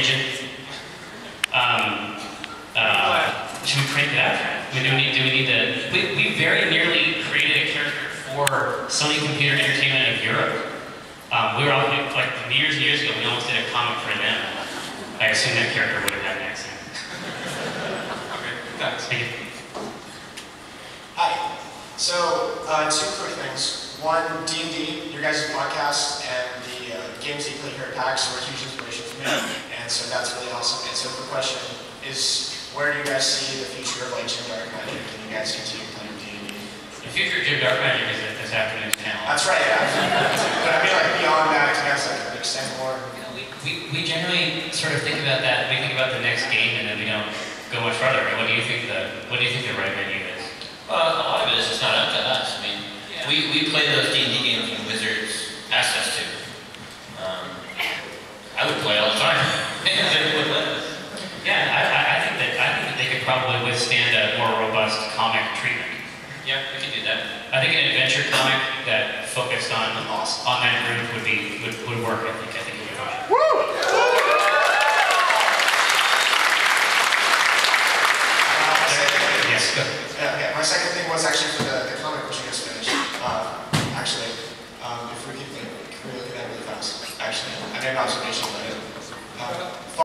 region? Um, uh, should we print it out? Do we need, do we need to, we, we very nearly created a character for Sony Computer Entertainment of Europe. Um, we were all, like, years and years ago, we almost did a comic for them. I assume that character would have had an accent. okay, thanks. Thank you. Hi. So, uh, two quick things. One, D&D, your guys' podcast, and the uh, games that you play here at PAX were a huge inspiration for me and so that's really awesome. And so, the question is, where do you guys see the future of like Jim Darkmagic? Can you guys continue playing D&D? The future of Jim Darkmagic is at this afternoon's panel. That's right, yeah. but I mean, like beyond that, do you guys like extend more? You know, we, we, we generally sort of think about that, we think about the next game and then we don't go much further. What do you think the, what do you think the right venue is? Well, a lot of it is just not up to us. I mean, we, we play those D&D games when Wizards asked us to. Um, I would play all the time. if they would let us. Yeah, I, I, I think that, I think that they could probably withstand a more robust comic treatment. Yeah, we can do that. I think an adventure comic that focused on, Awesome. on that group would be, would, would work, I think, I think it would work. Uh, my second- Yes, go. Yeah, yeah, my second thing was actually for the, the comic which you just finished. Uh, actually, um, if we could, like, can we look at that really fast? Actually, I made an observation, but, uh,